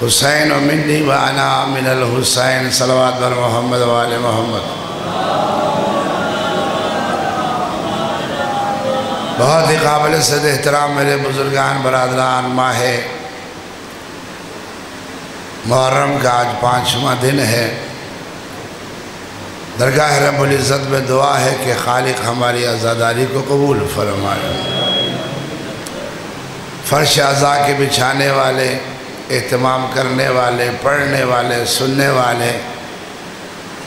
हुसैन मिन्नी व अना मिनल हुसैन सलवात मोहम्मद वाल मोहम्मद। बहुत ही काबिल सद एहतराम मेरे बुज़ुर्गान, बरदरान, माह मुहर्रम का आज पाँचवा दिन है। दरगाह रबुल्ज़त में दुआ है कि खालिक हमारी आज़ादारी को कबूल फरमाए। फ़र्श अज़ा के बिछाने वाले एहतमाम करने वाले, पढ़ने वाले, सुनने वाले,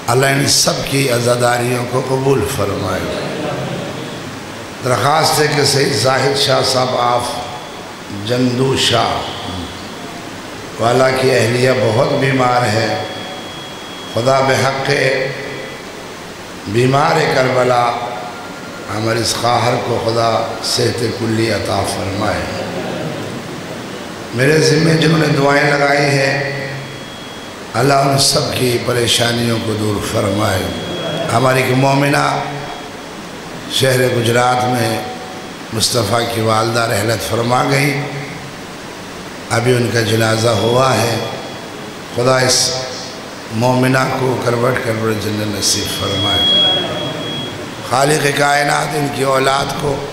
अल्लाह इन सब की अज़ादारियों को कबूल फरमाए। दरख्वास्त है कि सही जाहिद शाह साहब आफ जंदू शाह वाला की अहलिया बहुत बीमार है। खुदा बेहक बीमार करबला, हमारे इस खाहर को खुदा सेहत कुल्ली अता फरमाए। मेरे ज़िम्मे जिन्होंने दुआएँ लगाई हैं, अल्लाह उन सब की परेशानियों को दूर फरमाए। हमारी की मोमिना शहर गुजरात में मुस्तफ़ा की वालदा रहलत फरमा गई। अभी उनका जनाजा हुआ है। खुदा इस मोमिना को करवट करवट जन नसीब फरमाए। खालिक कायनात, इनकी औलाद को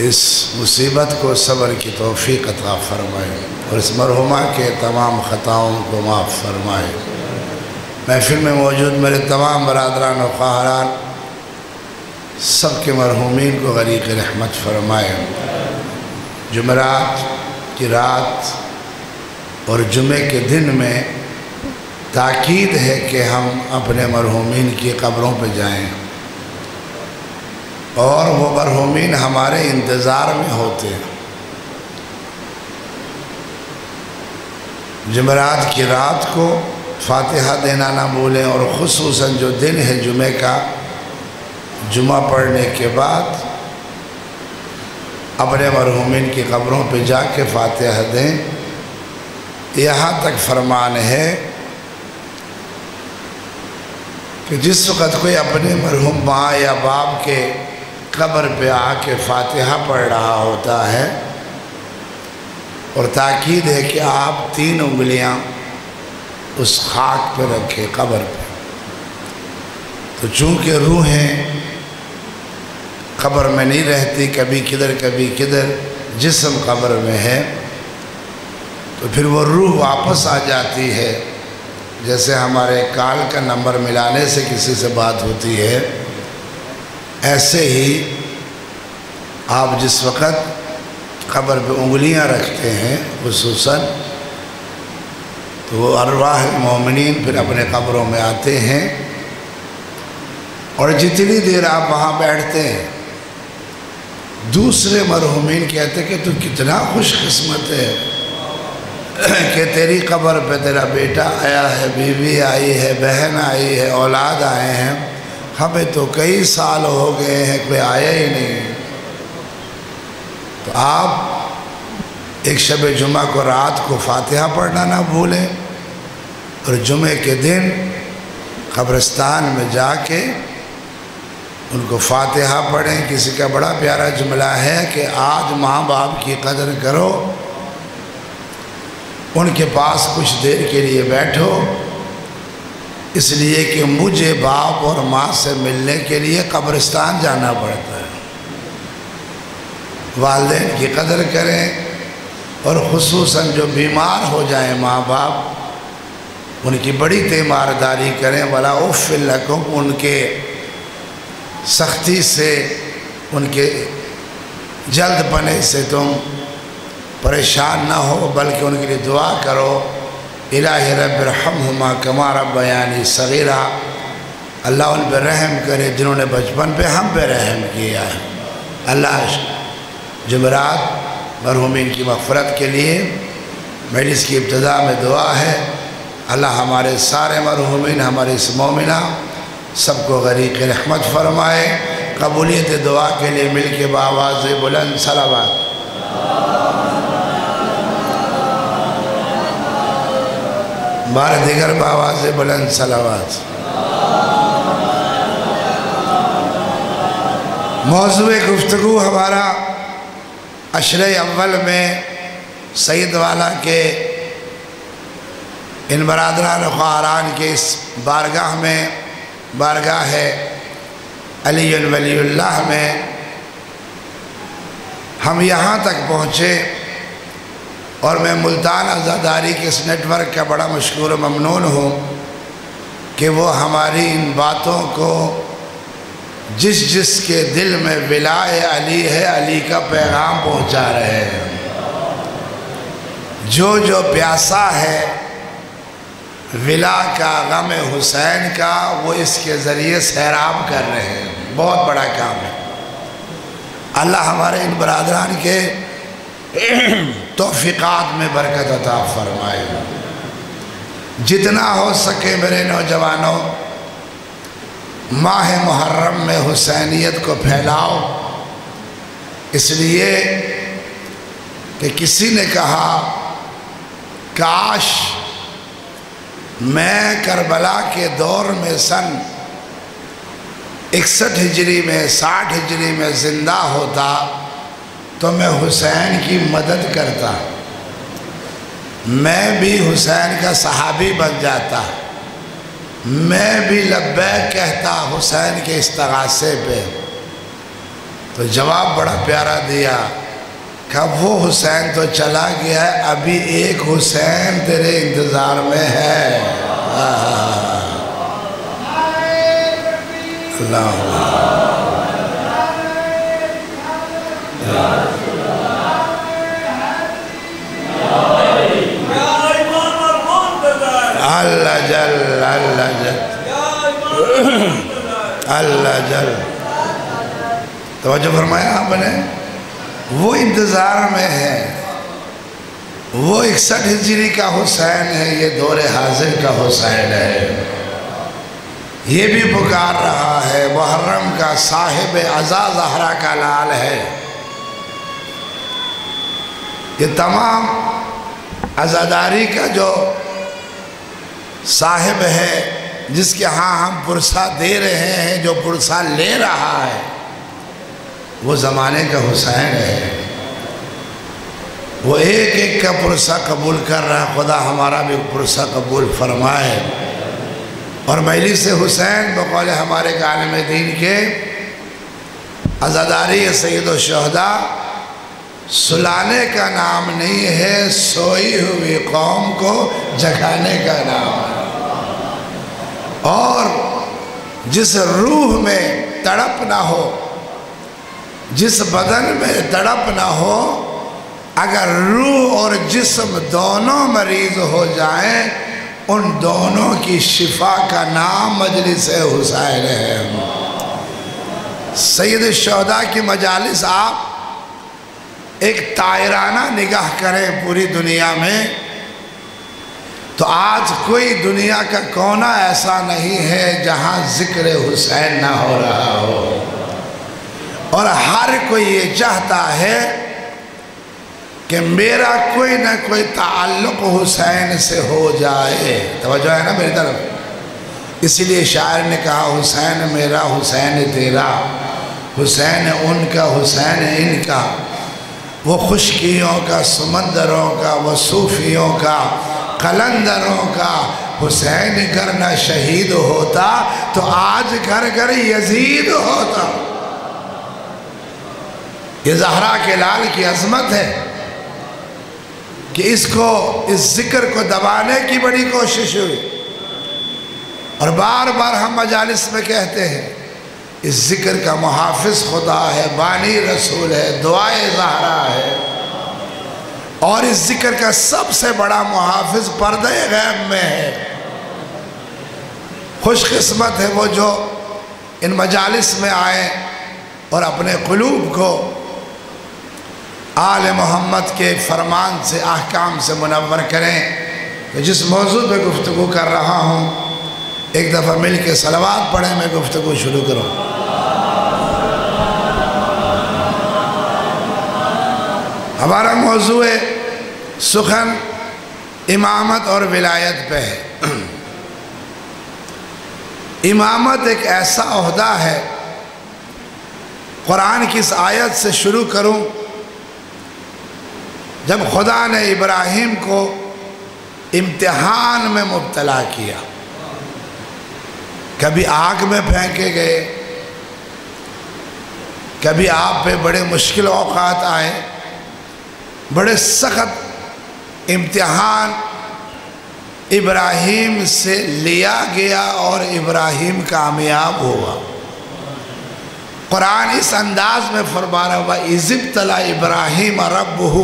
इस मुसीबत को सब्र की तोफ़ी अता फ़रमाए और इस मरहुमा के तमाम ख़ताओं को माफ़ फरमाए। महफिल में मौजूद मेरे तमाम बरदरान और ख़ाहरान सब के मरहूमिन को गरीक रहमत फरमाए। जुमरात की रात और जुमे के दिन में ताकीद है कि हम अपने मरहूमिन की कब्रों पर जाएँ। और वो मरहूमिन हमारे इंतज़ार में होते हैं। जमरात की रात को फातिहा देना ना भूलें और ख़ुसूस जो दिन है जुमे का, जुमा पढ़ने के बाद अपने मरहूमिन की कब्रों पे जाके फातिहा दें। यहाँ तक फरमान है कि जिस वक़्त कोई अपने मरहूम माँ या बाप के कब्र पे आके फातिहा पढ़ रहा होता है और ताकीद है कि आप तीन उंगलियाँ उस खाक पर रखें, कब्र पे। तो चूँकि रूहें कब्र में नहीं रहती, कभी किधर कभी किधर, जिसम कब्र में है तो फिर वो रूह वापस आ जाती है। जैसे हमारे काल का नंबर मिलाने से किसी से बात होती है ऐसे ही आप जिस वक़्त कब्र पे उंगलियाँ रखते हैं खसूस तो वो अरवाह मोमिन फिर अपने कब्रों में आते हैं। और जितनी देर आप वहाँ बैठते हैं, दूसरे मरहुमीन कहते कि तू कितना खुशकस्मत है, कि तेरी कब्र पे तेरा बेटा आया है, बीवी आई है, बहन आई है, औलाद आए हैं। हमें तो कई साल हो गए हैं, कोई आया ही नहीं। तो आप एक शब जुमा को रात को फातिहा पढ़ना ना भूलें और जुमे के दिन कब्रस्तान में जाके उनको फातिहा पढ़ें। किसी का बड़ा प्यारा जुमला है कि आज माँ बाप की कदर करो, उनके पास कुछ देर के लिए बैठो इसलिए कि मुझे बाप और माँ से मिलने के लिए कब्रिस्तान जाना पड़ता है। वालदेन की कदर करें और खसूस जो बीमार हो जाए माँ बाप उनकी बड़ी तीमारदारी करें। वाला उफ़िल्लकुम उनके सख्ती से, उनके जल्द पने से तुम परेशान ना हो, बल्कि उनके लिए दुआ करो। इलाही रब रहमा कमा बयानी सगीरा। अल्लाह उन पर रहम करे जिन्होंने बचपन पे हम पे रहम किया है। अल्लाह जमरात मरहुमिन की मफ़रत के लिए मेरी इसकी इब्तदा में दुआ है। अल्लाह हमारे सारे मरहुमिन, हमारे इस मोमिना सबको गरीक रहमत फरमाए। कबूलियत दुआ के लिए मिल के बाबाज बुलंद सलाबाद बार दिगर से बुलंद सलावात। मौजू गुफ्तु हमारा अशर अव्वल में सईद वाला के इन बरदरान ख़ारान के इस बारगाह में, बारगाह है अली में, हम यहाँ तक पहुँचे। और मैं मुल्तान आज़ादारी के इस नेटवर्क का बड़ा मशहूर ममनून हूँ कि वो हमारी इन बातों को जिस जिस के दिल में विलाए अली है, अली का पैगाम पहुँचा रहे हैं। जो जो प्यासा है, विला का, गम हुसैन का, वो इसके ज़रिए सैराब कर रहे हैं। बहुत बड़ा काम है। अल्लाह हमारे इन बरदरान के तोफ़िक़ात में बरकत अता फरमाए। जितना हो सके मेरे नौजवानों, माह मुहर्रम में हुसैनियत को फैलाओ। इसलिए कि किसी ने कहा, काश मैं करबला के दौर में सन इकसठ हिजरी में साठ हिजरी में ज़िंदा होता तो मैं हुसैन की मदद करता। मैं भी हुसैन का सहाबी बन जाता। मैं भी लब्बैक कहता हुसैन के इस्तगासे पे। तो जवाब बड़ा प्यारा दिया। कब वो हुसैन तो चला गया है अभी एक हुसैन तेरे इंतज़ार में है। अल्लाह। अल्लाह जल अल्लाह जल। अल्लाह जल। तो जो फरमाया आपने? वो इंतज़ार में है। वो इकसठ हिजरी का हुसैन है, ये दौरे हाजिर का हुसैन है। ये भी पुकार रहा है, मुहर्रम का साहिब अजा जहरा का लाल है। ये तमाम आज़ादारी का जो साहिब है, जिसके यहाँ हम पुरसा दे रहे हैं, जो पुरसा ले रहा है, वो ज़माने का हुसैन है। वो एक एक का पुरसा कबूल कर रहा है, खुदा हमारा भी पुरसा कबूल फरमाए। और मैली से हुसैन बकौल हमारे आलम दीन के आज़ादारी सैद शहदा। सुलाने का नाम नहीं है, सोई हुई कौम को जगाने का नाम। और जिस रूह में तड़प ना हो, जिस बदन में तड़प ना हो, अगर रूह और जिस्म दोनों मरीज़ हो जाएँ, उन दोनों की शिफा का नाम मजलिस हुसैन है। सैद शहदा की मजालिस आप एक तायराना निगाह करें पूरी दुनिया में तो आज कोई दुनिया का कोना ऐसा नहीं है जहाँ ज़िक्र हुसैन ना हो रहा हो। और हर कोई ये चाहता है कि मेरा कोई ना कोई ताल्लुक हुसैन से हो जाए। तवज्जो है ना मेरी तरफ़? इसीलिए शायर ने कहा, हुसैन मेरा, हुसैन तेरा, हुसैन उनका, हुसैन इनका। वो खुशकियों का, समंदरों का, वो सूफियों का, कलंदरों का, हुसैन घर शहीद होता तो आज घर घर यजीद होता। ये जहरा के लाल की अजमत है कि इसको, इस ज़िक्र को दबाने की बड़ी कोशिश हुई। और बार बार हम मजालिस में कहते हैं इस ज़िक्र का मुहाफ़ खुदा है, बानी रसूल है, दुआए जहरा है। और इस ज़िक्र का सबसे बड़ा मुहाफ़ पर्दे गैब में है। खुशकस्मत है वो जो इन मजालिस में आए और अपने क़लूब को आल मोहम्मद के फरमान से अहकाम से मुनवर करें। तो जिस मौजू पर गुफ्तु कर रहा हूँ एक दफ़ा मिल के सलवात पढ़े, मैं गुफ्तु शुरू करूँ। हमारा मौजू सुखन इमामत और विलायत पे है। इमामत एक ऐसा अहदा है, कुरान की इस आयत से शुरू करूँ, जब खुदा ने इब्राहिम को इम्तिहान में मुबतला किया। कभी आग में फेंके गए, कभी आप पे बड़े मुश्किल औकात आए, बड़े सख्त इम्तिहान इब्राहिम से लिया गया और इब्राहिम कामयाब हुआ। कुरान इस अंदाज में फरमा रहा हुआ इजिब तला इब्राहिम रब हो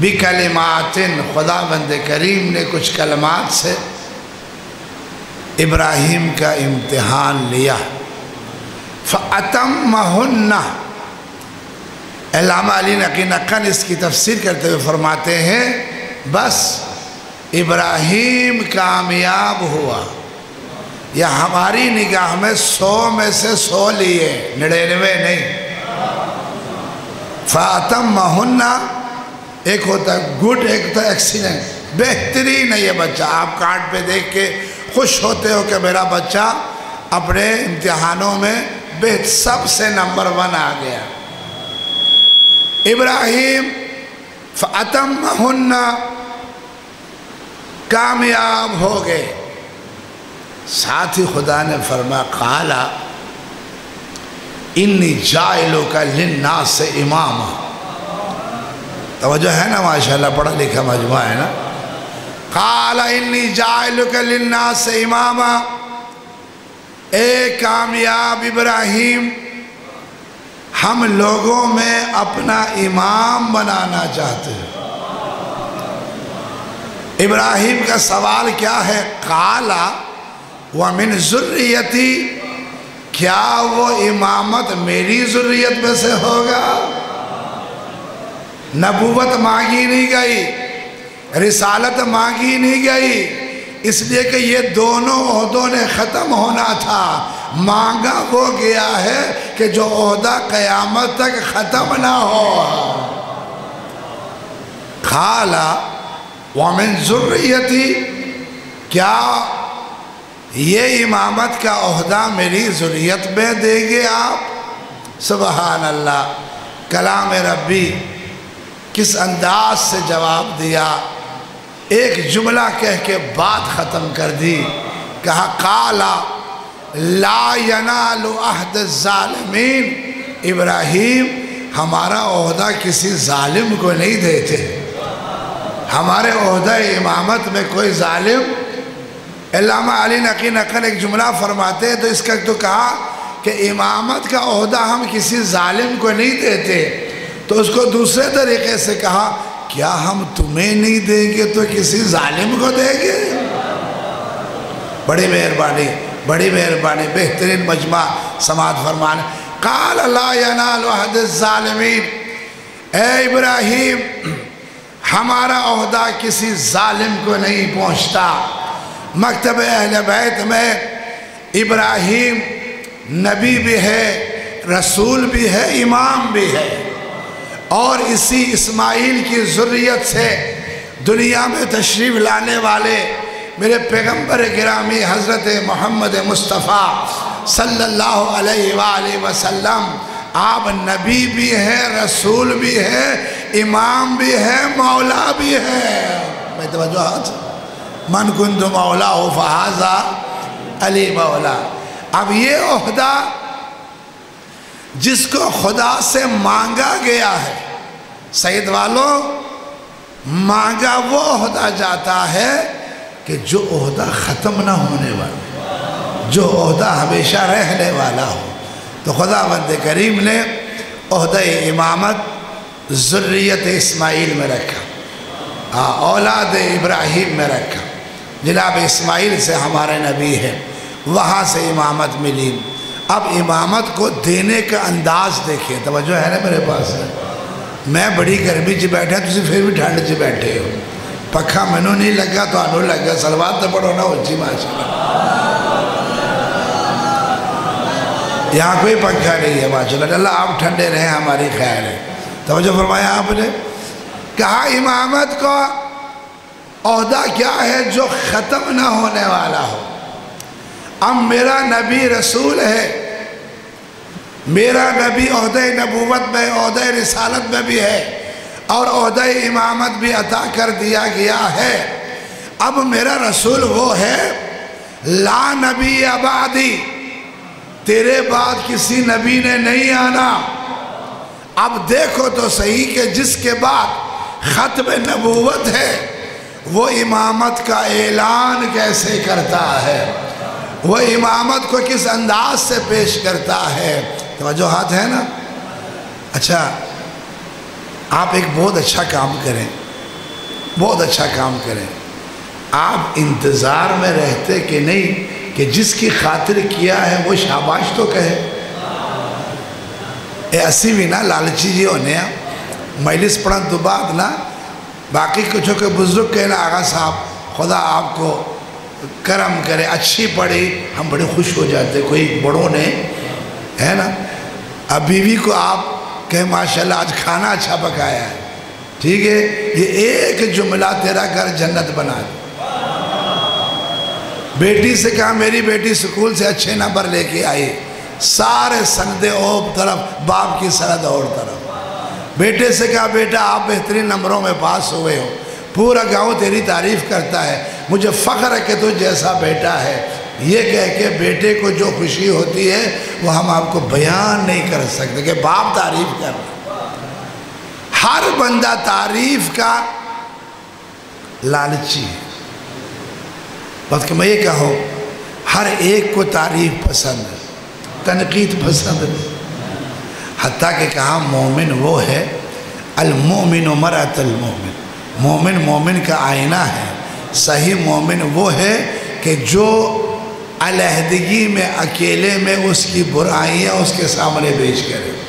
बिकलमातिन खुदा बंद करीम ने कुछ कलमात से इब्राहिम का इम्तहान लिया। फ़तम महन्ना अलामा अली नकी नक्कन इसकी तफसीर करते हुए फरमाते हैं, बस इब्राहिम कामयाब हुआ। या हमारी निगाह में सौ में से सौ लिए, निन्यानवे नहीं। फ़ातम महुन्ना एक होता है गुड, एक होता है एक्सीडेंट बेहतरीन है ये बच्चा, आप कार्ड पे देख के खुश होते हो कि मेरा बच्चा अपने इम्तिहानों में बेहत सबसे नंबर वन आ गया। इब्राहिम फ़तम हन्ना कामयाब हो गए। साथ ही खुदा ने फरमा काला, इन्नी जायलों का लिन्ना से इमाम। तो है ना, माशाल्लाह, पढ़ा लिखा मजमा है ना? काला इन्नी जायलों से इमामा ए कामयाब इब्राहिम हम लोगों में अपना इमाम बनाना चाहते हैं इब्राहिम का सवाल क्या है काला व मिन जुर्रियती क्या वो इमामत मेरी जुर्रियत में से होगा नबूवत मांगी नहीं गई रिसालत मांगी नहीं गई। इसलिए कि ये दोनों अहदों ने ख़त्म होना था। मांगा वो गया है कि जो अहदा क़यामत तक ख़त्म ना हो। खाला वामिन ज़ुर्रियती क्या ये इमामत का अहदा मेरी ज़ुर्रियत में देंगे आप? सुबहान अल्लाह कलाम रब्बी किस अंदाज से जवाब दिया? एक जुमला कह के बात ख़त्म कर दी। कहा, काला, ला यनालु अहद ज़ालिमीन। इब्राहिम, हमारा अहदा किसी ालिम को नहीं देते। हमारे अहदा इमामत में कोई ालिम अली नकी नकल एक जुमला फरमाते हैं तो इसका तो कहा कि इमामत का अहदा हम किसी ालिम को नहीं देते। तो उसको दूसरे तरीके से कहा क्या हम तुम्हें नहीं देंगे तो किसी ालिम को देंगे? बड़ी मेहरबानी बड़ी मेहरबानी, बेहतरीन मजमा समाज फरमान। काल ज़ालमीन। ए इब्राहिम, हमारा अहदा किसी ालिम को नहीं पहुँचता। मकतब अहल बैत में इब्राहिम नबी भी है, रसूल भी है, इमाम भी है। और इसी इस्माइल की ज़ुर्रियत से दुनिया में तशरीफ़ लाने वाले मेरे पैगंबर गिरामी हज़रत मोहम्मद मुस्तफ़ा सल्लल्लाहु अलैहि वसल्लम, आप नबी भी हैं, रसूल भी हैं, इमाम भी हैं, मौला भी हैं। मैं मन कुंद मौला हो, फहाजा अली मौला। अब ये अहदा जिसको खुदा से मांगा गया है। सईद वालों, मांगा वो अहदा जाता है कि जो अहदा ख़त्म ना होने वाला जो अहदा हमेशा रहने वाला हो। तो खुदा बंद करीम ने अहद इमामत ज़ुर्रियत इस्माइल में रखा हाँ औलाद इब्राहिम में रखा। जनाब इस्माइल से हमारे नबी है, वहाँ से इमामत मिली। अब इमामत को देने का अंदाज देखिए, तवज्जो है ना मेरे पास? मैं बड़ी गर्मी च बैठा तुम फिर भी ठंड च बैठे हो। पखा मैनू नहीं लगा तो लग सलवार तो पढ़ो ना उच्ची माशा यहाँ कोई पंखा नहीं है माशा अल्लाह, आप ठंडे रहे, हमारी ख्याल है। तवज्जो फरमाया आपने? कहा, इमामत को अहदा क्या है जो ख़त्म ना होने वाला हो? अब मेरा नबी रसूल है मेरा नबी अहद नबूवत में अहद रिसालत में भी है और अहद इमामत भी अता कर दिया गया है। अब मेरा रसूल वो है, ला नबी आबादी तेरे बाद किसी नबी ने नहीं आना। अब देखो तो सही कि जिसके बाद ख़त्म नबूवत है, वो इमामत का ऐलान कैसे करता है? वो इमामत को किस अंदाज से पेश करता है? तो जो हाथ है ना? अच्छा आप एक बहुत अच्छा काम करें। बहुत अच्छा काम करें। आप इंतज़ार में रहते कि नहीं कि जिसकी खातिर किया है वो शाबाश तो कहे। ऐसी भी ना, लालची जी होने मैलिस पढ़ा तो बाद ना, बाकी कुछ के बुज़ुर्ग कहना, आगा साहब, खुदा आपको करम करे, अच्छी पढ़ी, हम बड़े खुश हो जाते कोई बड़ों ने, है ना? अब बीवी को आप कहे, माशाल्लाह, आज खाना अच्छा पकाया है। ठीक है? ये एक जुमला तेरा घर जन्नत बना दे। बेटी से कहा, मेरी बेटी स्कूल से अच्छे नंबर लेके आई। सारे संदे ओब तरफ़, बाप की सरद और तरफ़। बेटे से कहा, बेटा, आप बेहतरीन नंबरों में पास हुए हो। पूरा गाँव तेरी तारीफ़ करता है। मुझे फ़ख्र है कि तो जैसा बेटा है। ये कह के बेटे को जो खुशी होती है, वो हम आपको बयान नहीं कर सकते कि बाप तारीफ़ कर। हर बंदा तारीफ़ का लालची है। बल्कि मैं ये कहूँ, हर एक को तारीफ़ पसंद है, तनकीद पसंद है। हती के कहा मोमिन वो है अलमोमिन मरतलमोमिन मोमिन मोमिन का आईना है। सही मोमिन वो है कि जो अलहदगी में, अकेले में उसकी बुराइयाँ उसके सामने पेश करे।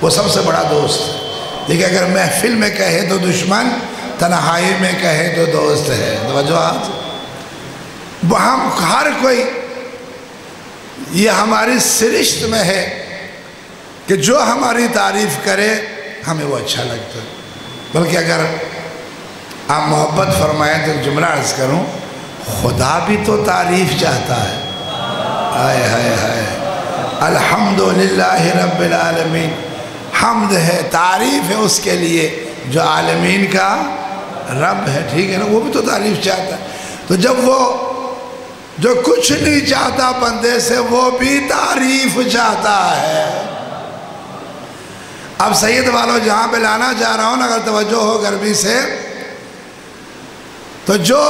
वो सबसे बड़ा दोस्त है। लेकिन अगर महफिल में कहे तो दुश्मन, तनहाई में कहे तो दोस्त है। तो आज हम हर कोई, ये हमारी सरिश्त में है कि जो हमारी तारीफ़ करे, हमें वो अच्छा लगता है। बल्कि अगर आप मोहब्बत फरमाएँ तो जुमला अर्ज़ करूँ, खुदा भी तो तारीफ़ चाहता है। हाय हाय हाय। अल्हम्दुलिल्लाह रब्बिल आलमीन। हमद है, तारीफ़ है उसके लिए, जो आलमीन का रब है, ठीक है ना? वो भी तो तारीफ़ चाहता है। तो जब वो, जो कुछ नहीं चाहता बंदे से, वो भी तारीफ़ चाहता है। अब सैयद वालों, जहाँ पे लाना चाह रहा हूँ ना, अगर तवज्जो हो गर्मी से तो जो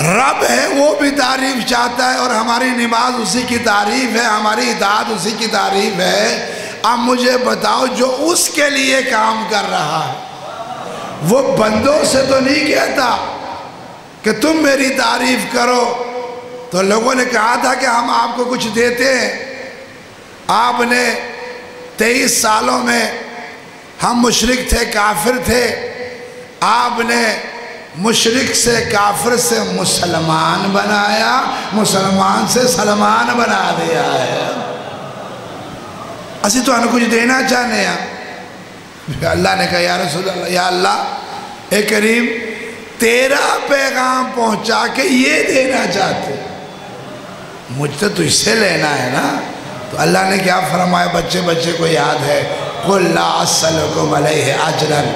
रब है, वो भी तारीफ़ चाहता है और हमारी नमाज़ उसी की तारीफ़ है, हमारी इताद उसी की तारीफ़ है। अब मुझे बताओ, जो उसके लिए काम कर रहा है, वो बंदों से तो नहीं कहता कि तुम मेरी तारीफ़ करो। तो लोगों ने कहा था कि हम आपको कुछ देते हैं। आपने तेईस सालों में हम मुशरक थे, काफिर थे। आपने मुशरक से काफिर से मुसलमान बनाया, मुसलमान से सलमान बना दिया है। असि तो कुछ देना चाहने हैं। अल्लाह ने कहा यार या अल्लाह, ए करीम, तेरा पैगाम पहुँचा के ये देना चाहते मुझ तो इससे लेना है ना? तो अल्लाह ने क्या फरमाया, बच्चे बच्चे को याद है कुल्लासलकुम अजरन।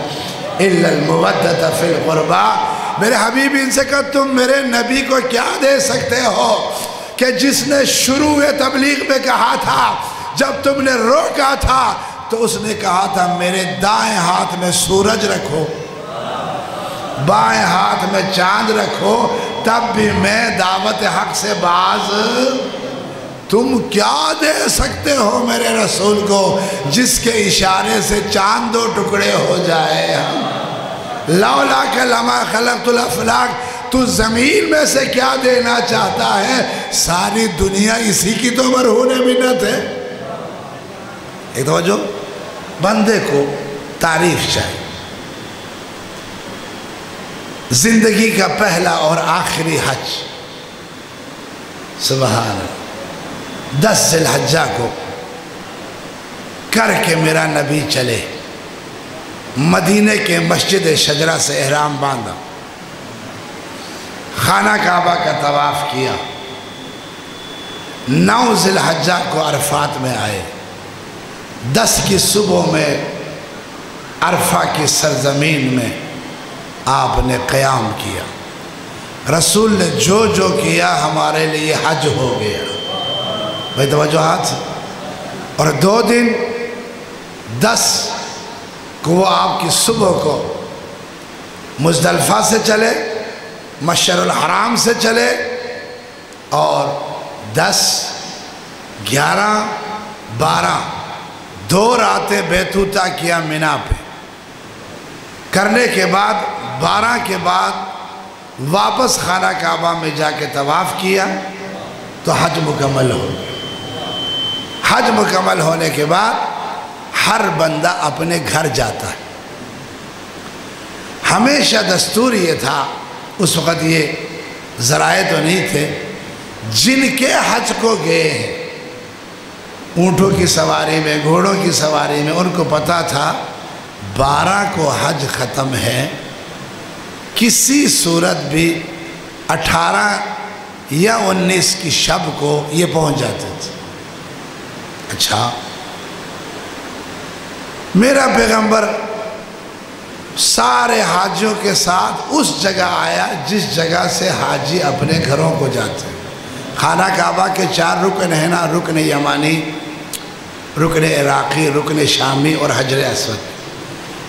फिलकुरबा मेरे हबीब, इनसे कहा, तुम मेरे नबी को क्या दे सकते हो? कि जिसने शुरू में तबलीग में कहा था, जब तुमने रोका था तो उसने कहा था, मेरे दाएँ हाथ में सूरज रखो, बाएँ हाथ में चाँद रखो, तब भी मैं दावत हक से बाज तुम क्या दे सकते हो मेरे रसूल को, जिसके इशारे से चाँद दो टुकड़े हो जाए? हम लौला के लमा खलक तू ज़मीन में से क्या देना चाहता है? सारी दुनिया इसी की तो मरहून मिन्नत है। एक तो जो, बंदे को तारीफ़ चाहिए। ज़िंदगी का पहला और आखिरी हज। सुबह दस जिलहजा को करके मेरा नबी चले मदीने के मस्जिद शजरा से एहराम बांधा खाना काबा का तवाफ़ किया नौ जिलहजा को अरफात में आए दस की सुबह में अरफा की सरजमीन में आपने क़याम किया रसूल ने जो जो किया हमारे लिए हज हो गया भाई तो हाथ। और दो दिन, दस को वो आपकी सुबह को मुजदलफा से चले मशर हराम से चले, और दस, ग्यारह, बारह, दो रातें बेतूता किया मीना पे। करने के बाद, बारह के बाद वापस खाना काबा में जाके तवाफ़ किया तो हज मुकम्मल हो हज मुकम्मल होने के बाद हर बंदा अपने घर जाता है। हमेशा दस्तूर ये था, उस वक़्त ये ज़राए तो नहीं थे, जिनके हज को गए हैं, ऊँटों की सवारी में, घोड़ों की सवारी में, उनको पता था बारह को हज ख़त्म है। किसी सूरत भी अठारह या उन्नीस की शब को ये पहुँच जाते थे। अच्छा। मेरा पैगंबर सारे हाजियों के साथ उस जगह आया जिस जगह से हाजी अपने घरों को जाते। खाना काबा के चार रुकन है ना, रुकन यमानी, रुकन इराक़ी, रुकन शामी और हजर असद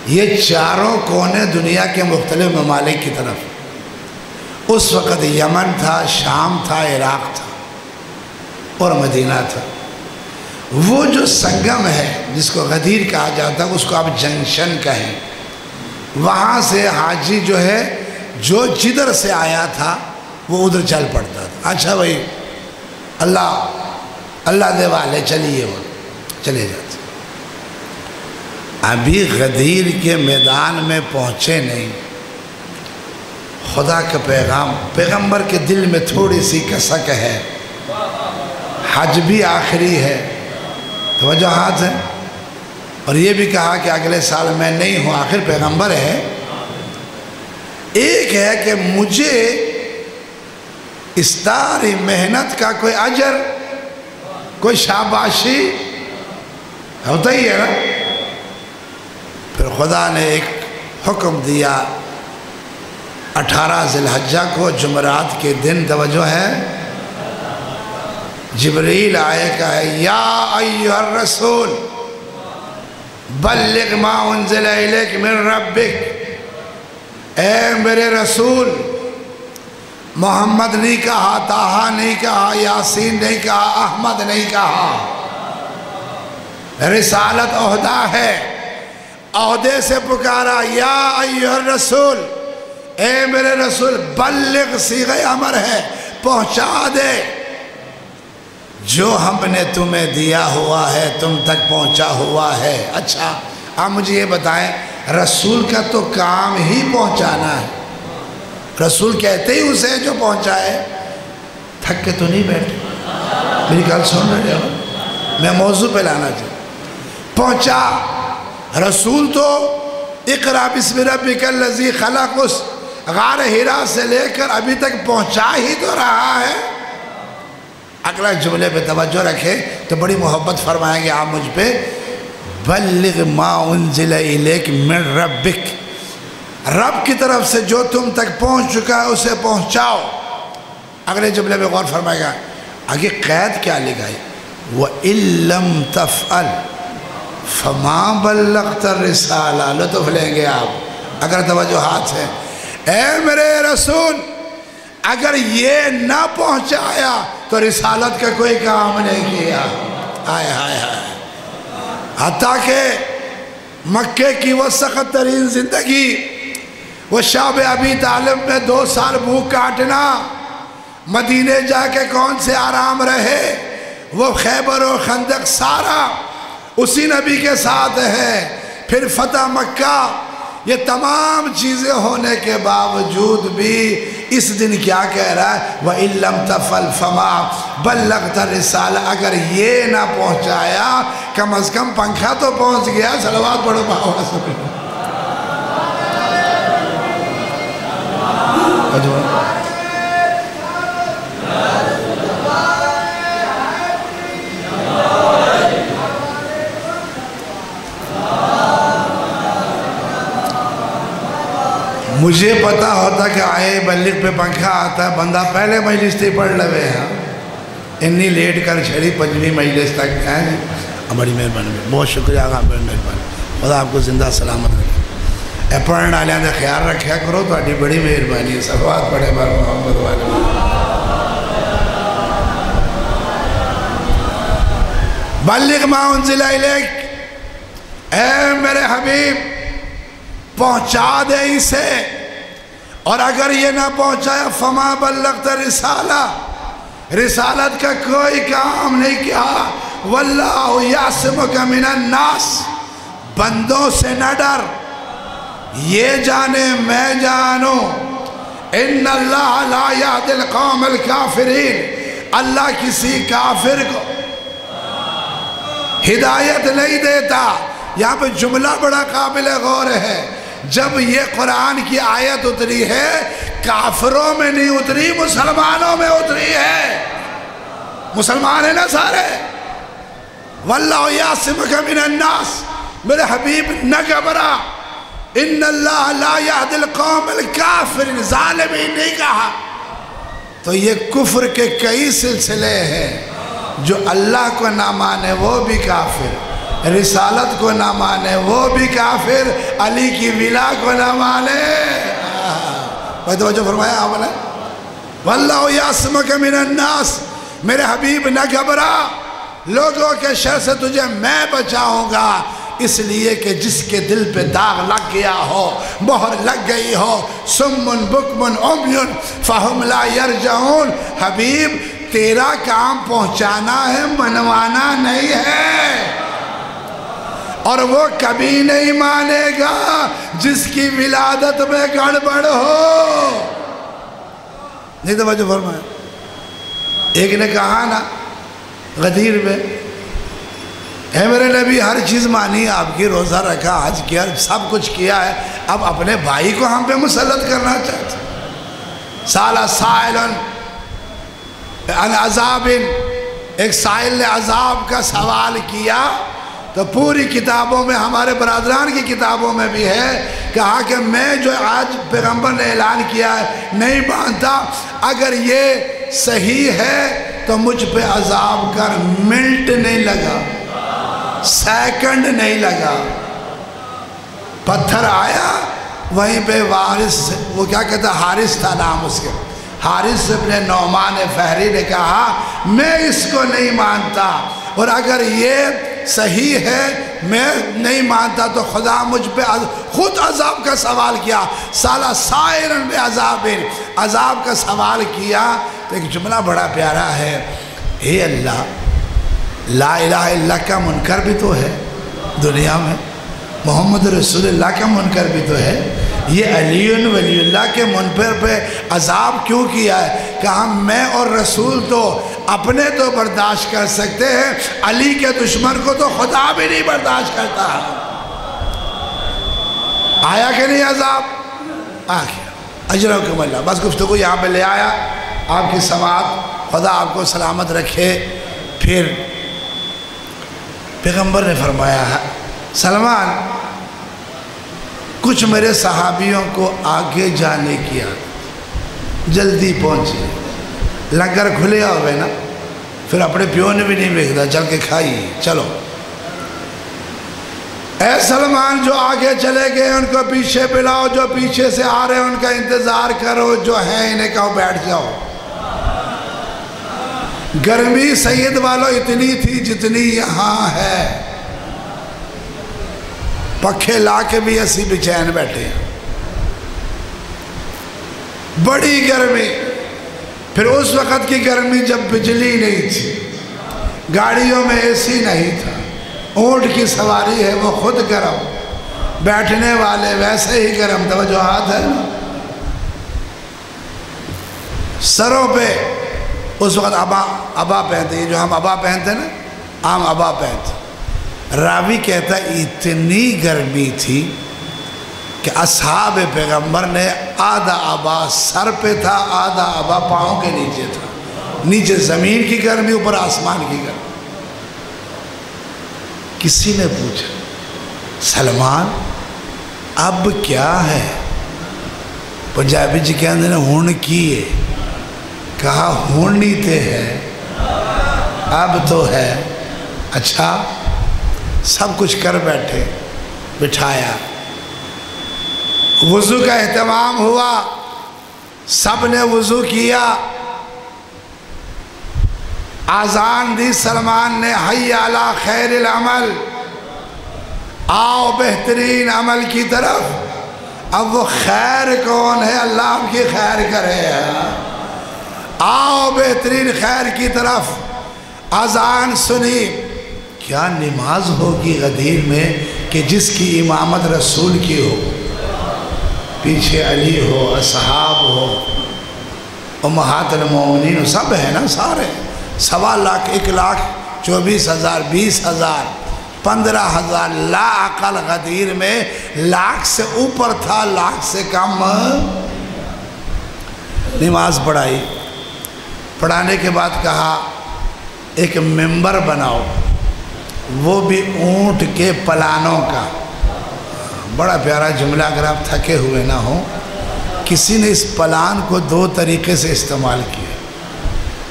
ये चारों कोने दुनिया के मुख्तलिफ़ ममालिक की तरफ़? उस वक़्त यमन था, शाम था, इराक़ था और मदीना था। वो जो संगम है, जिसको गदीर कहा जाता है, उसको आप जंक्शन कहें। वहाँ से हाजी जो है, जो जिधर से आया था, वो उधर चल पड़ता था। अच्छा भाई, अल्लाह अल्लाह दे वाले, चलिए वो, चले जाते। अभी गदीर के मैदान में पहुँचे नहीं। खुदा का पैगाम, पैगंबर के दिल में थोड़ी सी कसक है। हज भी आखिरी है। तो वजह हाथ है और ये भी कहा कि अगले साल मैं नहीं हूँ, आखिर पैगंबर है। एक है कि मुझे इस तारी मेहनत का कोई अजर, कोई शाबाशी होता ही है ना। फिर खुदा ने एक हुक्म दिया, अठारह जिलहजा को जुमरात के दिन तवज्जो है। जबरील आए का है या अय्युहर रसूल, बल्लिग मा उनजिल मिन रब्बिक। ए मेरे रसूल, मोहम्मद नहीं कहा, ताहा नहीं कहा, यासीन नहीं कहा, अहमद नहीं कहा। रिसालत अहदा है अहदे से पुकारा, या अय्युहर रसूल, ए मेरे रसूल, बल्लिग सीग अमर है, पहुँचा दे। जो हमने तुम्हें दिया हुआ है, तुम तक पहुँचा हुआ है। अच्छा आप मुझे ये बताएँ, रसूल का तो काम ही पहुंचाना है। रसूल कहते ही उसे जो पहुँचाए थक के तो नहीं बैठे। मेरी गल सुन रहे हो? मैं मौजू पे लाना चाहूँ पहुँचा। रसूल तो इकरा बिस्म रब्बिकल लजी खलक उस गार हीरा से लेकर अभी तक पहुँचा ही तो रहा है। अगला जुमले पे तवज्जो रखे तो बड़ी मोहब्बत फरमाएँगे आप मुझ पर बल्लिग मा उनजिल इलेक मिन रब्बिक। रब की तरफ़ से जो तुम तक पहुँच चुका है, उसे पहुंचाओ। अगले जुमले में गौर फरमाएगा, आगे कैद क्या लिखाई वह इल्लम तफअल, फमा बल्लख्त रिसाला। लुत्फ लेंगे आप, अगर तवज्जो हाथ है। ए मेरे रसूल, अगर ये ना पहुँचाया तो रिसालत का कोई काम नहीं किया। हाय हाय हाय। हती के मक्के की वह सख्त तरीन ज़िंदगी, वो शाब अभी तालब में दो साल भूख काटना, मदीने जाके कौन से आराम रहे, वो खैबर और खंदक सारा उसी नबी के साथ है। फिर फतेह मक्का ये तमाम चीज़ें होने के बावजूद भी इस दिन क्या कह रहा है? वह इलम तफल फमा बल्लग तरसाल अगर ये ना पहुँचाया, कम अज़ कम पंखा तो पहुँच गया, सलवार पढ़ो बाबा मुझे पता होता कि आए बल्लिक पे पंखा आता है बंदा पहले मजलिस से पढ़ लवे, हैं। इन्नी लेट कर छड़ी पंजवीं मजलिस तक, हैं बड़ी मेहरबानी, बहुत शुक्रिया आप मेहरबानी। खुदा आपको ज़िंदा सलामत रखे। पढ़ने वाले का ख्याल रखा करो तो बड़ी मेहरबानी। है सलवार पढ़े बार मोहम्मद वाले। बल्लिक माउन जिला ए, मेरे हबीब पहुँचा दे इसे। और अगर ये ना पहुँचाया, फमा बल्लख रिसाला। रिसालत का कोई काम नहीं किया। वल्लासम का बंदों से न डर। ये जाने, मैं जानू। इन दिल कौमल काफिरीन। अल्लाह किसी काफिर को हिदायत नहीं देता। यहाँ पे जुमला बड़ा काबिल गौर है। जब ये कुरान की आयत उतरी है, काफरों में नहीं उतरी, मुसलमानों में उतरी है। मुसलमान है ना सारे? वल्लास मेरे हबीब, न घबरा। इन दिल कौमल काफिर जालिमीन नहीं कहा। तो ये कुफ्र के कई सिलसिले हैं, जो अल्लाह को ना माने वो भी काफिर। रिसालत को ना माने, वो भी काफिर, अली की विला को ना माने। भाई तो फरमाया आपने वल्लासमक मिनन्नास मेरे हबीब न घबरा। लोगों के शर से तुझे मैं बचाऊँगा, इसलिए कि जिसके दिल पे दाग लग गया हो, मोहर लग गई हो सुमन बुकमन, उमयुन फ़हमला यरजाउन हबीब, तेरा काम पहुंचाना है, मनवाना नहीं है। और वो कभी नहीं मानेगा जिसकी विलादत में गड़बड़ हो। नहीं तो वजह फरमाया। एक ने कहा ना, गदीर में है मेरे नबी, हर चीज़ मानी, आपकी रोज़ा रखा, आज किया, सब कुछ किया है। अब अपने भाई को हम पे मुसलत करना चाहते साला साइलन अजाबिन, एक साइल ने अजाब का सवाल किया तो पूरी किताबों में, हमारे बरदरान की किताबों में भी है कहा कि मैं जो आज पैगंबर ने ऐलान किया है, नहीं मानता। अगर ये सही है तो मुझ पे अजाब कर। मिनट नहीं लगा। सेकंड नहीं लगा। पत्थर आया, वहीं पे वारिस, वो क्या कहता हारिस था नाम उसके। हारिस अपने नौमान फहरी ने कहा, मैं इसको नहीं मानता। और अगर ये सही है, मैं नहीं मानता तो खुदा मुझ पर खुद अजाब का सवाल किया। साला सायरन में अजाबिन। अजाब का सवाल किया तो एक जुमला बड़ा प्यारा है। हे अल्लाह, ला इला का मुनकर भी तो है दुनिया में? मोहम्मद रसूलुल्लाह का मुनकर भी तो है? ये अली वलील्ला के मुनकर पे अजाब क्यों किया है? कहा, मैं और रसूल तो अपने तो बर्दाश्त कर सकते हैं। अली के दुश्मन को तो खुदा भी नहीं बर्दाश्त करता। आया कि नहीं अजाब? आ गया अजर कमल्ला बस गुफ्तु को यहाँ पे ले आया। आपकी समात, खुदा आपको सलामत रखे। फिर पैगंबर ने फरमाया, सलमान कुछ मेरे सहाबियों को आगे जाने की आदत जल्दी पहुँचे। लंगर खुले हुए ना? फिर अपने प्यो ने भी नहीं भेजता चल के खाई चलो। ऐ सलमान, जो आगे चले गए, उनको पीछे बुलाओ जो पीछे से आ रहे हैं, उनका इंतज़ार करो। जो है, इन्हें कहो, बैठ जाओ। गर्मी सैयद वालों इतनी थी जितनी यहाँ है। पखे ला के भी असी बेचैन बैठे हैं। बड़ी गर्मी। फिर उस वक़्त की गर्मी जब बिजली नहीं थी, गाड़ियों में एसी नहीं था, ऊँट की सवारी है, वो खुद गर्म। बैठने वाले वैसे ही गर्म, तवज्जो हाथ है ना। सरों पे उस वक़्त अबा अबा पहनते जो हम अबा पहनते ना, आम अबा पहनते। रावी कहता, इतनी गर्मी थी कि असहाब पैगंबर ने आधा आबा सर पे था, आधा आबा पाँव के नीचे था। नीचे ज़मीन की गर्मी, ऊपर आसमान की गर्मी। किसी ने पूछा, सलमान, अब क्या है? पंजाबी जी कहते हैं हूँ की है? कहा, हूँ ते है, अब तो है। अच्छा सब कुछ कर बैठे, बिठाया। वज़ू का अहतमाम हुआ सबने वज़ू किया। आज़ान दी सलमान ने हई आला खैर अमल, आओ बेहतरीन अमल की तरफ़। अब वो खैर कौन है? अल्लाह की खैर करे आओ बेहतरीन खैर की तरफ़। अजान सुनी। क्या नमाज़ होगी गदीर में कि जिसकी इमामत रसूल की हो? पीछे अली हो, असहाब हो और महातलमोमिन सब है ना सारे? सवा लाख, एक लाख, चौबीस हज़ार, बीस हज़ार, पंद्रह हज़ार लाकल गदीर में लाख से ऊपर था, लाख से कम। नमाज़ पढ़ाई। पढ़ाने के बाद कहा, एक मेंबर बनाओ। वो भी ऊँट के पलानों का। बड़ा प्यारा जुमला, अगर आप थके हुए ना हो, किसी ने इस पलान को दो तरीके से इस्तेमाल किया।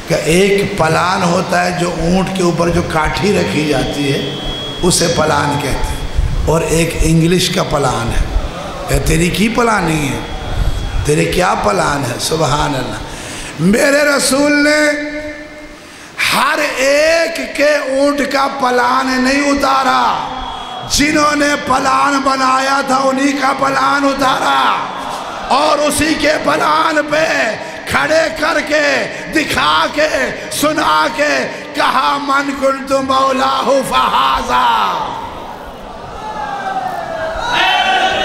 कि एक पलान होता है जो ऊँट के ऊपर जो काठी रखी जाती है, उसे पलान कहते हैं, और एक इंग्लिश का पलान है। क्या तेरी की पलान है? तेरे क्या पलान है? सुबहान अल्लाह। मेरे रसूल ने हर एक के ऊँट का पलान नहीं उतारा। जिन्होंने पलान बनाया था, उन्हीं का पलान उतारा। और उसी के पलान पे खड़े करके, दिखा के, सुना के कहा, मन कुल तुम मौला हो फहाजा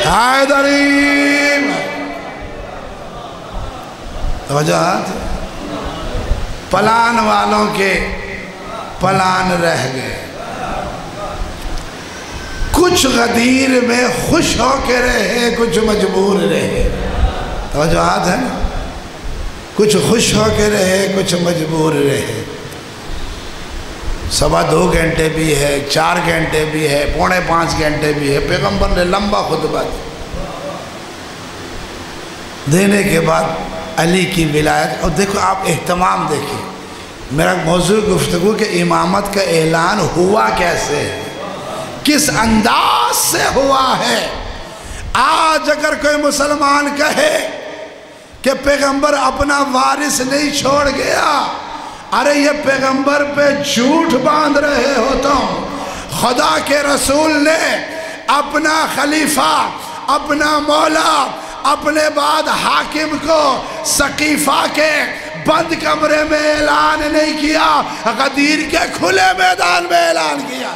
हैदरीम तो पलान वालों के पलान रह गए। कुछ गदीर में खुश हो के रहे, कुछ मजबूर रहे। तो जो हाथ है ना? कुछ खुश हो के रहे, कुछ मजबूर रहे। सवा दो घंटे भी है, चार घंटे भी है, पौने पाँच घंटे भी है। पैगंबर ने लंबा खुतबा देने के बाद अली की विलायत। और देखो आप अहतमाम देखिए। मेरा मौजू गुफ्तु के इमामत का ऐलान हुआ कैसे? किस अंदाज से हुआ है? आज अगर कोई मुसलमान कहे कि पैगंबर अपना वारिस नहीं छोड़ गया, अरे ये पैगंबर पे झूठ बाँध रहे हो तुम। खुदा के रसूल ने अपना खलीफा, अपना मौला अपने बाद हाकिम को सकीफा के बंद कमरे में ऐलान नहीं किया, गदीर के खुले मैदान में ऐलान किया।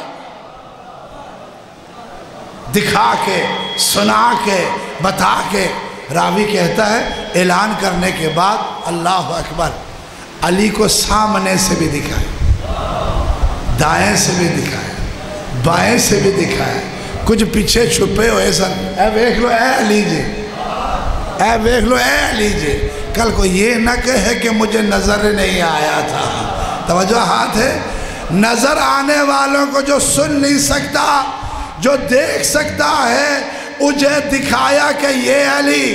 दिखा के, सुना के, बता के, रावी कहता है, ऐलान करने के बाद अल्लाह अकबर, अली को सामने से भी दिखाए दाएँ से भी दिखाए बाएँ से भी दिखाए कुछ पीछे छुपे हुए सन। ए, देख लो, ए, अली जी ए देख लो, ए अली जी कल को ये न कहे कि मुझे नज़र नहीं आया था। तवज्जो, हाथ है। नज़र आने वालों को जो सुन नहीं सकता, जो देख सकता है उसे दिखाया कि ये अली।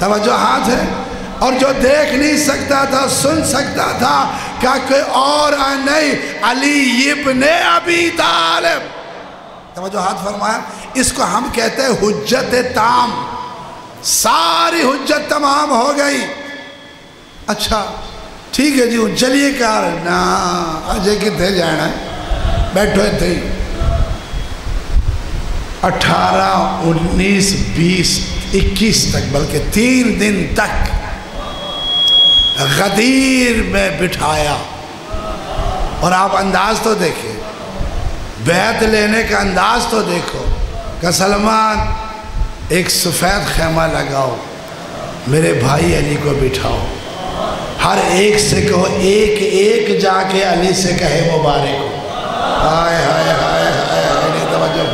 तवज्जो, हाथ है। और जो देख नहीं सकता था, सुन सकता था, क्या कोई और नहीं, अली इब्ने अबी तालिब। तवज्जो, हाथ फरमाया, इसको हम कहते हैं हुज्जत ताम सारी हुज्जत तमाम हो गई। अच्छा ठीक है जी चलिए कार ना, अजय कितने जाना है? बैठो इतने अठारह, उन्नीस, बीस, इक्कीस तक, बल्कि तीन दिन तक गदीर में बिठाया। और आप अंदाज तो देखिए बैत लेने का अंदाज तो देखो, का सलमान एक सफ़ेद खेमा लगाओ, मेरे भाई अली को बिठाओ। हर एक से कहो, एक एक जाके अली से कहे मुबारक हाय हाय हाय हाय हाय तवज्जो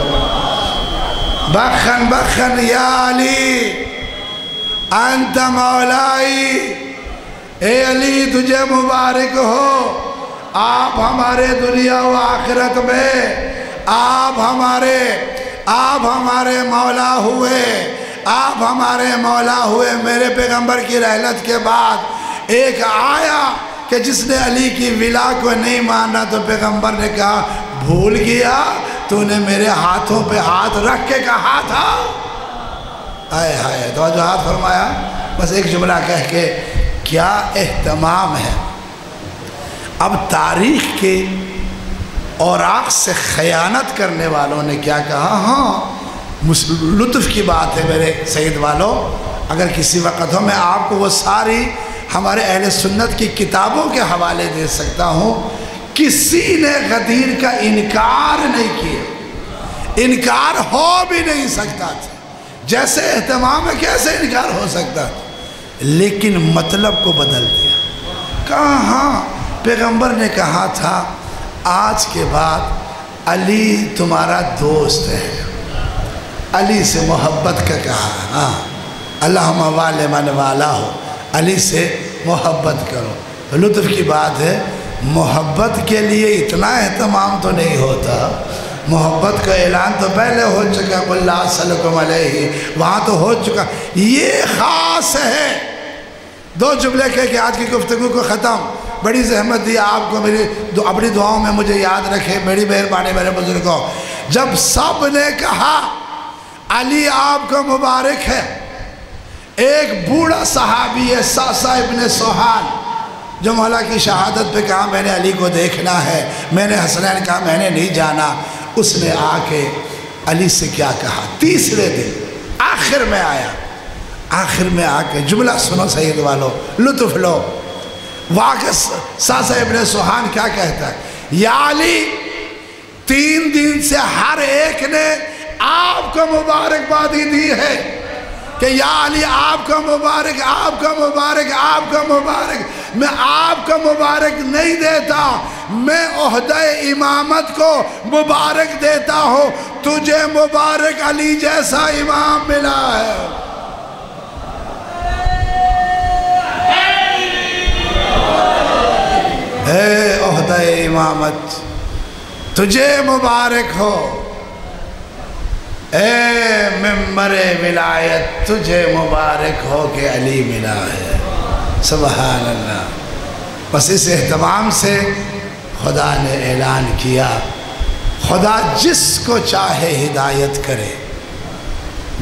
बखन बखन या अली, अंत मौलाई, ए अली, तुझे मुबारक हो। आप हमारे दुनिया व आखिरत में, आप हमारे आप हमारे मौला हुए, आप हमारे मौला हुए। मेरे पैगंबर की रहलत के बाद एक आया कि जिसने अली की विला को नहीं माना तो पैगंबर ने कहा, भूल गया, तूने मेरे हाथों पे हाथ रख के कहा था। आए हाय तो जो हाथ फरमाया। बस एक जुमला कह के, क्या एहतमाम है? अब तारीख के और आग से ख़यानत करने वालों ने क्या कहा? हाँ लुत्फ़ की बात है मेरे सईद वालों। अगर किसी वक़्त हो मैं आपको वो सारी हमारे अहल सुन्नत की किताबों के हवाले दे सकता हूँ, किसी ने गदीर का इनकार नहीं किया। इनकार हो भी नहीं सकता था। जैसे अहतमाम है, कैसे इनकार हो सकता था? लेकिन मतलब को बदल दिया। कहा? हाँ पैगंबर ने कहा था आज के बाद अली तुम्हारा दोस्त है। अली से मोहब्बत का कहा हाँ। अल्लाह वाले मन वाला हो। अली से मोहब्बत करो। तो लुत्फ़ की बात है, मोहब्बत के लिए इतना अहतमाम तो नहीं होता। मोहब्बत का ऐलान तो पहले हो चुका सलकुम ही वहाँ तो हो चुका। ये ख़ास है। दो जुमले कह के आज की गुफ्तु को ख़त्म। बड़ी जहमत दी आपको मेरी दु, अपनी दुआओं में मुझे याद रखे मेरी मेहरबानी मेरे बुज़ुर्गों। जब सबने कहा अली आपको मुबारक है। एक बूढ़ा साहबी है सासा इबन सोहान जो मौला की शहादत पे कहा मैंने अली को देखना है मैंने हसनैन कहा मैंने नहीं जाना। उसने आके अली से क्या कहा? तीसरे दिन आखिर में आया। आखिर में आके जुमला सुनो सईद वालों लुत्फ लो। वाकस सासा इबन सुहान क्या कहता है? याली, तीन दिन से हर एक ने आपको मुबारकबादी दी है कि या अली आपका मुबारक आपका मुबारक आपका मुबारक। मैं आपका मुबारक नहीं देता, मैं ओहदे इमामत को मुबारक देता हूँ। तुझे मुबारक अली जैसा इमाम मिला है। है इमामत, तुझे मुबारक हो। ए मेंबर विलायत, तुझे मुबारक हो के अली मिला है। अल्लाह बस इस अहतमाम से खुदा ने ऐलान किया। खुदा जिसको चाहे हिदायत करे,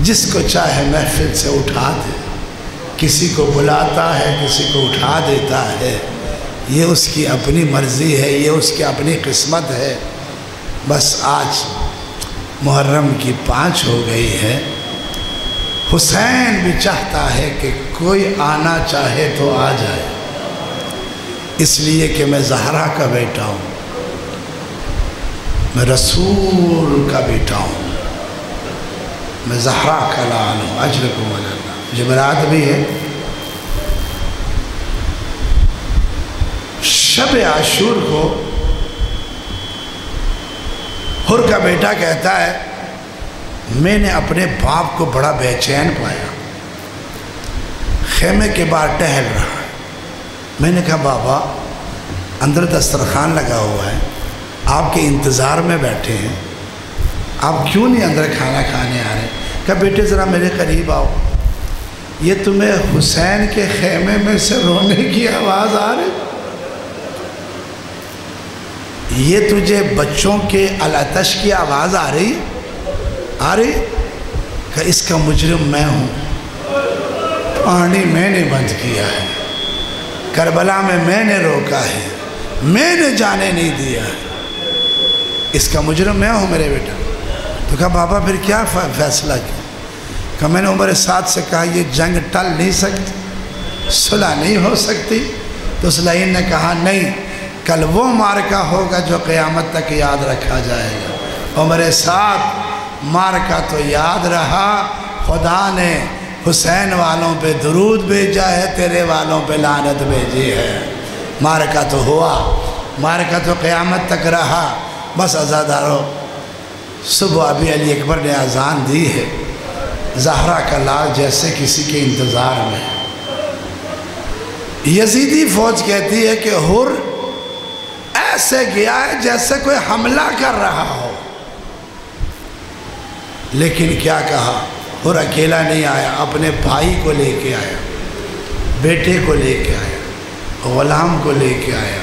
जिसको चाहे महफिल से उठा दे। किसी को बुलाता है, किसी को उठा देता है। ये उसकी अपनी मर्ज़ी है, ये उसकी अपनी किस्मत है। बस आज मुहर्रम की पाँच हो गई है। हुसैन भी चाहता है कि कोई आना चाहे तो आ जाए। इसलिए कि मैं जहरा का बेटा हूँ। मैं रसूल का बेटा हूँ। मैं जहरा का लाल हूँ, अजर को मल्ला जमरात भी है। शब आशूर को हुर का बेटा कहता है, मैंने अपने बाप को बड़ा बेचैन पाया। खेमे के बाद टहल रहा मैंने कहा, बाबा, अंदर दस्तरखान लगा हुआ है। आपके इंतज़ार में बैठे हैं। आप क्यों नहीं अंदर खाना खाने आ रहे? कहा, बेटे, ज़रा मेरे करीब आओ। ये तुम्हें हुसैन के खेमे में से रोने की आवाज़ आ रही? ये तुझे बच्चों के अलतश की आवाज़ आ रही? आ रही? का इसका मुजरम मैं हूँ। पानी मैंने बंद किया है। करबला में मैंने रोका है। मैंने जाने नहीं दिया है। इसका मुजरम मैं हूँ मेरे बेटा। तो कहा, बाबा, फिर क्या फैसला किया? कहा, मैंने उम्र साथ से कहा, ये जंग टल नहीं सकती, सुलह नहीं हो सकती। तो उस सलाइन ने कहा, नहीं कल वो मार्का होगा जो क़यामत तक याद रखा जाएगा। और मेरे साथ मार्का तो याद रहा। खुदा ने हुसैन वालों पे दरूद भेजा है, तेरे वालों पे लानत भेजी है। मार्का तो हुआ। मार्का तो क़यामत तक रहा। बस अजादारों, सुबह अभी अली अकबर ने अजान दी है। जहरा का लाल जैसे किसी के इंतज़ार में यजीदी फौज कहती है कि हुर ऐसे गया है जैसे कोई हमला कर रहा हो। लेकिन क्या कहा? हुर अकेला नहीं आया, अपने भाई को लेके आया, बेटे को लेके आया, ग़ुलाम को लेके आया।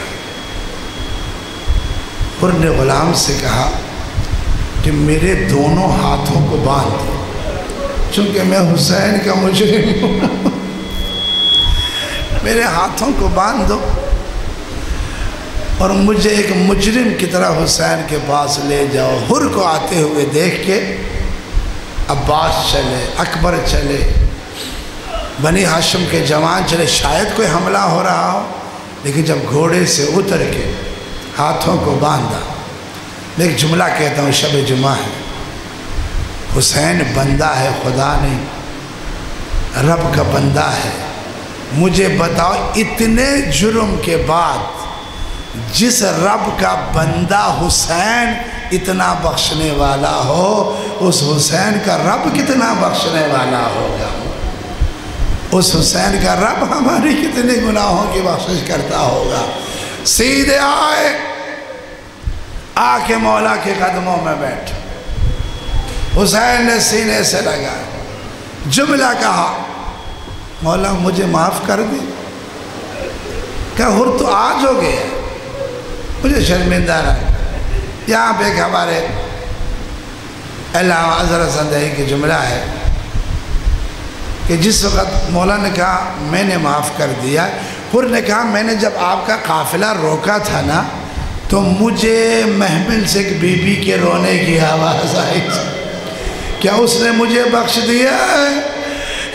हुर ने ग़ुलाम से कहा कि मेरे दोनों हाथों को बाँध चूँकि मैं हुसैन का मुजरिम हूँ। मेरे हाथों को बाँध दो। और मुझे एक मुजरिम की तरह हुसैन के पास ले जाओ। हुर को आते हुए देख के अब्बास चले, अकबर चले, बनी हाशम के जवान चले। शायद कोई हमला हो रहा हो, लेकिन जब घोड़े से उतर के हाथों को बांधा, मैं एक जुमला कहता हूँ, शब जुमा है। हुसैन, बंदा है, खुदा नहीं, रब का बंदा है। मुझे बताओ, इतने जुर्म के बाद जिस रब का बंदा हुसैन इतना बख्शने वाला हो, उस हुसैन का रब कितना बख्शने वाला होगा? उस हुसैन का रब हमारी कितने गुनाहों की बख्शिश करता होगा? सीधे आए, आके मौला के कदमों में बैठ। हुसैन ने सीने से लगा, जुमला कहा, मौला मुझे माफ़ कर दे। क्या हुर तो आज हो गया मुझे शर्मिंदा रहा। यहाँ पे एक हमारे अल्लाह हज़रत संदेही की जुमला है कि जिस वक़्त मौला ने कहा, मैंने माफ़ कर दिया। हुर ने कहा, मैंने जब आपका काफ़िला रोका था ना तो मुझे महमिल से एक बीबी के रोने की आवाज़ आई क्या उसने मुझे बख्श दिया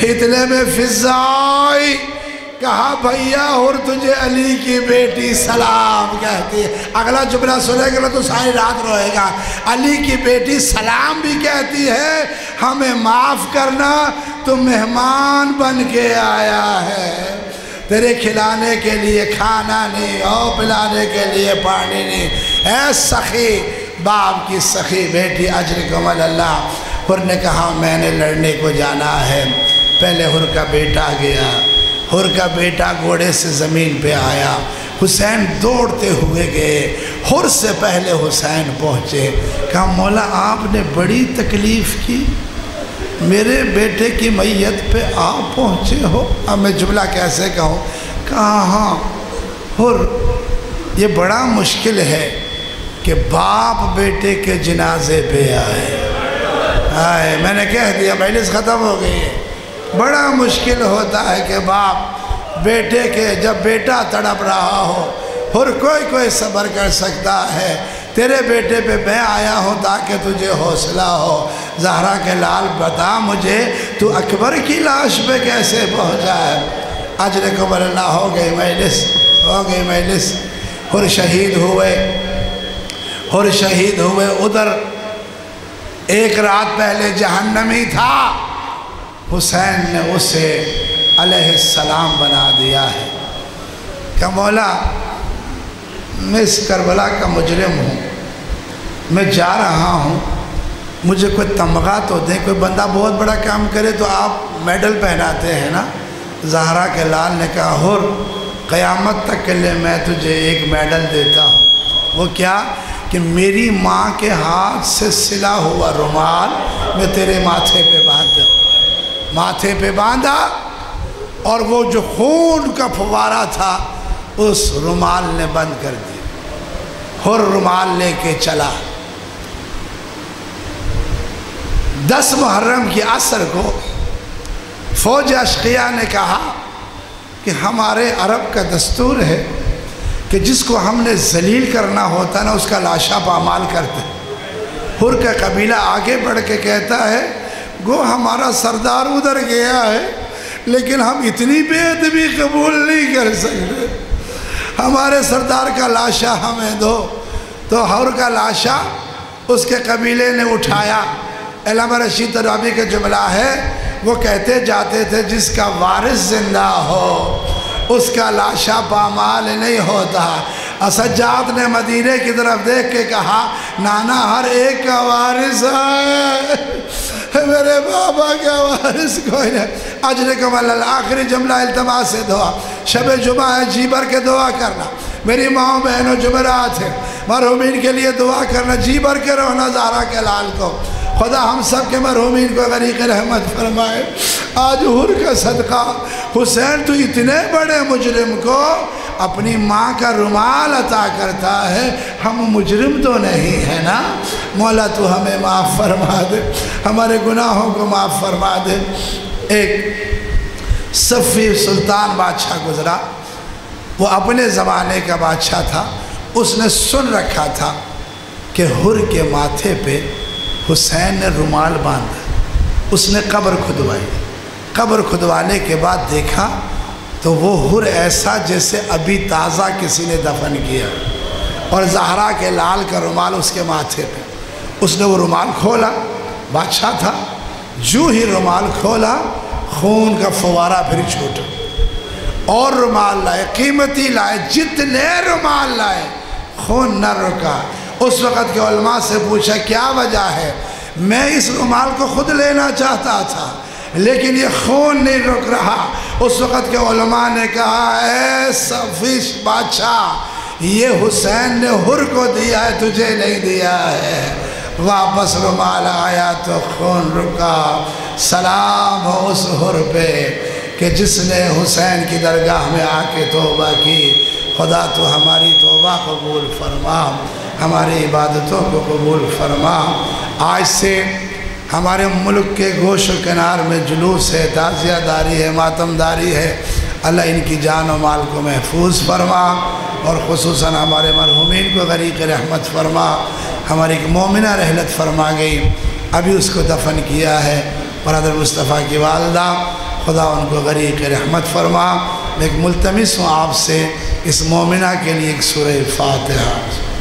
इतने में फिजाई कहा, भैया, और तुझे अली की बेटी सलाम कहती है। अगला जुमला सुनेगा तो सारी रात रोएगा। अली की बेटी सलाम भी कहती है, हमें माफ़ करना तो मेहमान बन के आया है। तेरे खिलाने के लिए खाना नहीं, और पिलाने के लिए पानी नहीं। ऐ सखी, बाप की सखी, बेटी अजर कमल अल्लाह, हुर ने कहा, मैंने लड़ने को जाना है। पहले हुर का बेटा गया हुर का बेटा घोड़े से ज़मीन पे आया। हुसैन दौड़ते हुए गए। हुर से पहले हुसैन पहुँचे। कहा, मौला, आपने बड़ी तकलीफ़ की। मेरे बेटे की मैयत पे आप पहुँचे हो। अब मैं जुमला कैसे कहूँ? कहा हाँ हुर, ये बड़ा मुश्किल है कि बाप बेटे के जनाजे पे आए। आए, मैंने कह दिया, मजलिस ख़त्म हो गई है। बड़ा मुश्किल होता है कि बाप बेटे के जब बेटा तड़प रहा हो और कोई कोई सब्र कर सकता है। तेरे बेटे पे मैं आया हूँ ताकि तुझे हौसला हो। जहरा के लाल, बता मुझे, तू अकबर की लाश पे कैसे पहुँचा है? अजर कबर हो गई मजलिस, हो गई मजलिस। और शहीद हुए और शहीद हुए, उधर एक रात पहले जहन्नमी था। हुसैन ने उसे अलैहिस्सलाम बना दिया है। क्या मौला, मैं इस करबला का मुजरम हूँ, मैं जा रहा हूँ, मुझे कोई तमगा तो दें, कोई बंदा बहुत बड़ा काम करे तो आप मेडल पहनाते हैं ना? जहरा के लाल ने कहा और क़यामत तक के लिए मैं तुझे एक मेडल देता हूँ। वो क्या? कि मेरी माँ के हाथ से सिला हुआ रुमाल मैं तेरे माथे पे बांधा माथे पे बांधा और वो जो खून का फवारा था, उस रुमाल ने बंद कर दिया। और रुमाल लेके चला। दस मुहर्रम की असर को फौज अशकिया ने कहा कि हमारे अरब का दस्तूर है कि जिसको हमने जलील करना होता ना, उसका लाशा पामाल करते। हुर का कबीला आगे बढ़ के कहता है गो हमारा सरदार उधर गया है, लेकिन हम इतनी बेदबी कबूल नहीं कर सकते। हमारे सरदार का लाशा हमें दो तो हर का लाशा उसके कबीले ने उठाया। अलामा रशीद रबी का जुमला है, वो कहते जाते थे, जिसका वारिस ज़िंदा हो, उसका लाशा पामाल नहीं होता। असजात ने मदीने की तरफ़ देख के कहा, नाना हर एक का वारिस है। मेरे बाबा का वारिस कोई नहीं। अजर कमल आखिरी जुमला अल्तमा से दुआ। शब जुमा है, जी भर के दुआ करना। मेरी माओ बहनों, जुमरात है। मरहुमीन के लिए दुआ करना। जी भर के रोना जारा के लाल को। खुदा हम सब के मरहुमीन को गरीक रहमत फरमाए। आज हुर का सदका। हुसैन तो इतने बड़े मुजरिम को अपनी माँ का रुमाल अता करता है। हम मुजरिम तो नहीं, है ना? मौला तो हमें माफ़ फरमा दे। हमारे गुनाहों को माफ़ फरमा दे। एक सफ़ी सुल्तान बादशाह गुजरा। वो अपने ज़माने का बादशाह था। उसने सुन रखा था कि हुर के माथे पे हुसैन ने रुमाल बांधा। उसने कब्र खुदवाई। कब्र खुदवाने के बाद देखा तो वो हुर ऐसा जैसे अभी ताज़ा किसी ने दफन किया। और जहरा के लाल का रुमाल उसके माथे पे। उसने वो रुमाल खोला, बादशाह था। जो ही रुमाल खोला, खून का फवारा फिर छूटा। और रुमाल लाए, कीमती लाए, जितने रुमाल लाए, खून न रुका। उस वक़्त के उलमा से पूछा, क्या वजह है? मैं इस रुमाल को खुद लेना चाहता था। लेकिन ये खून नहीं रुक रहा। उस वक़्त के उलमा ने कहा है सफिश बादशाह, ये हुसैन ने हुर को दिया है, तुझे नहीं दिया है। वापस रुमाल आया तो खून रुका। सलाम हो उस हुर पे कि जिसने हुसैन की दरगाह में आके तोबा की। खुदा तो हमारी तोबा कबूल फरमा, हमारी इबादतों को कबूल फरमा। आज से हमारे मुल्क के गोश किनार में जुलूस है, ताज़ियादारी है, मातमदारी है। अल्लाह इनकी जान और माल को महफूज फरमा और खसूस हमारे मरहुमीन को गरीक रहमत फरमा। हमारी एक मोमिना रहलत फरमा गई। अभी उसको दफन किया है बरदर मुस्तफ़ा की वालदा। खुदा उनको गरीक रहमत फरमा। मैं एक मुलतमस हूँ आपसे, इस मोमिना के लिए एक सुर फातहा।